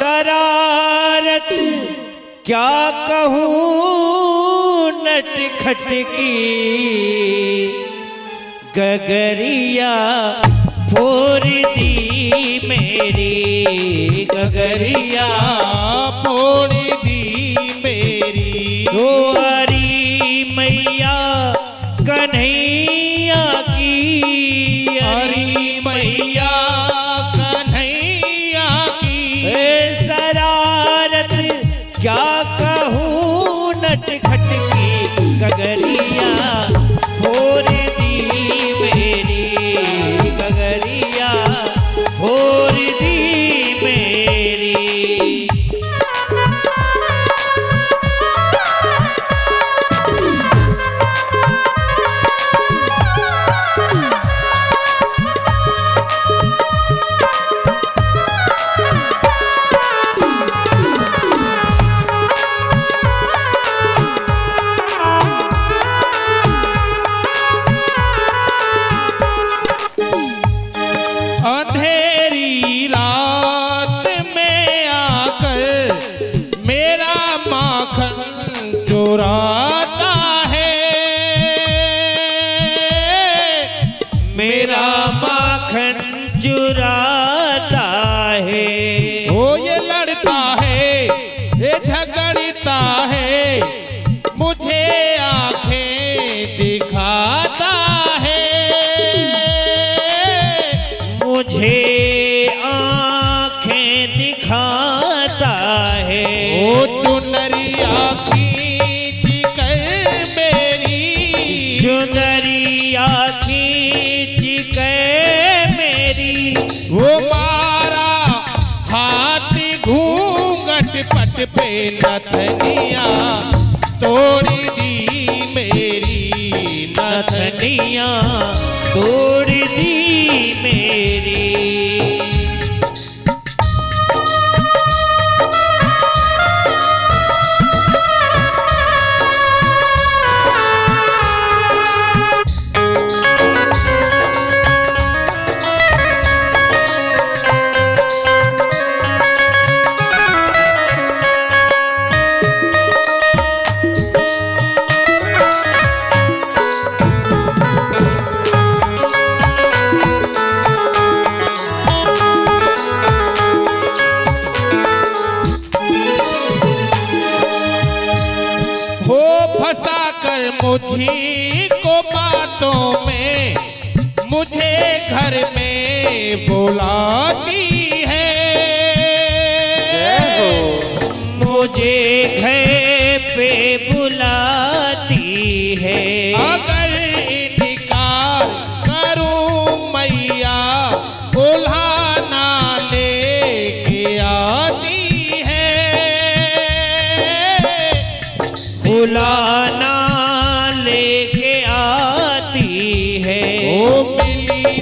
शरारत क्या कहूँ नट खट की? गगरिया फोर दी मेरी गगरिया। की मेरा माखन चुराता है। वो ये लड़ता है ये झगड़ता है मुझे आँखें दिखाता है। मुझे आँखें दिखाता है। वो चुनरिया पट पे नथनिया तोड़ी दी मेरी नथनिया तोड़ दी मेरी कर मुझी को बातों में मुझे घर में बुलाती है। मुझे घर पे बुलाती है।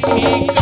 की